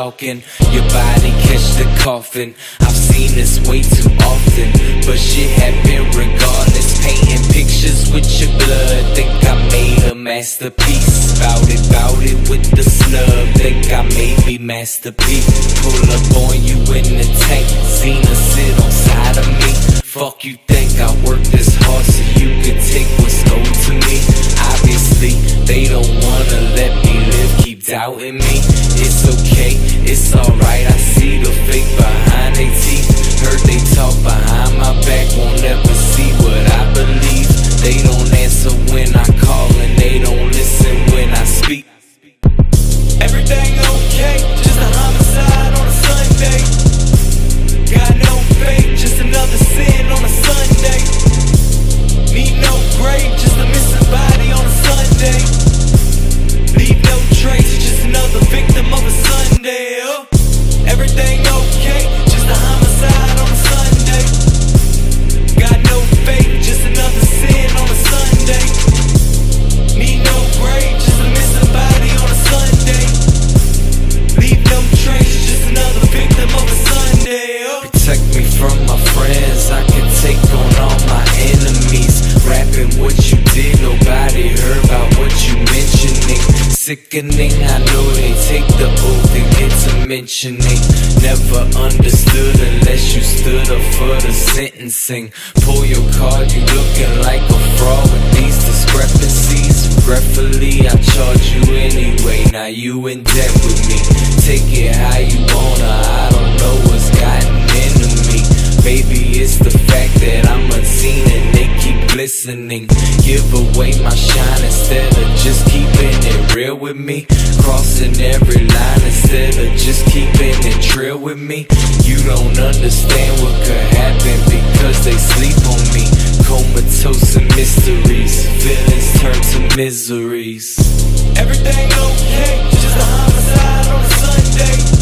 chalking. Your body catch the coffin. I've seen this way too often, but shit happen regardless. Painting pictures with your blood. Think I made a masterpiece. Bout it, bout it with the snub. Think I made me masterpiece. Pull up on you in the tank. Seen her sit on side of me. Fuck you think I work this hard so you can take what's owed to me? Obviously, they don't wanna let me live, keep doubting me. It's alright. Sickening, I know they take the oath and get to mentioning. Never understood unless you stood up for the sentencing. Pull your card, you looking like a fraud with these discrepancies. Regretfully, I charge you anyway. Now you in debt with me. Take it how you keep glistening. Give away my shine instead of just keeping it real with me. Crossing every line instead of just keeping it trill with me. You don't understand what could happen because they sleep on me. Comatose and mysteries, feelings turn to miseries. Everything okay, just a homicide on a Sunday.